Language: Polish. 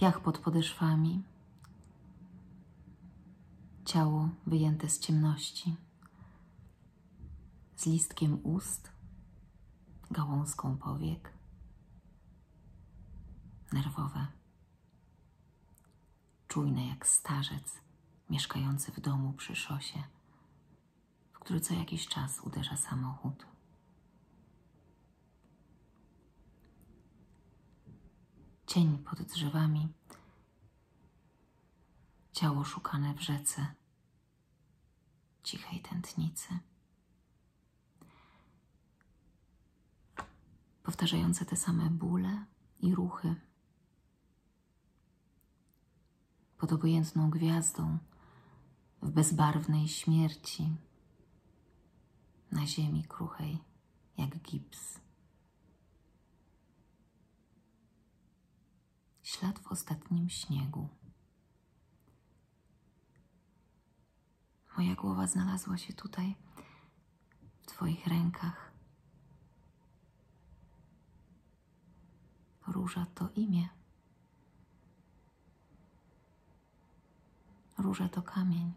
Piach pod podeszwami, ciało wyjęte z ciemności, z listkiem ust, gałązką powiek, nerwowe, czujne jak starzec mieszkający w domu przy szosie, w który co jakiś czas uderza samochód. Cień pod drzewami, ciało szukane w rzece, cichej tętnicy. Powtarzające te same bóle i ruchy. Pod obojętną gwiazdą, w bezbarwnej śmierci, na ziemi kruchej jak gips. Ślad w ostatnim śniegu. Moja głowa znalazła się tutaj, w Twoich rękach. Róża to imię. Róża to kamień.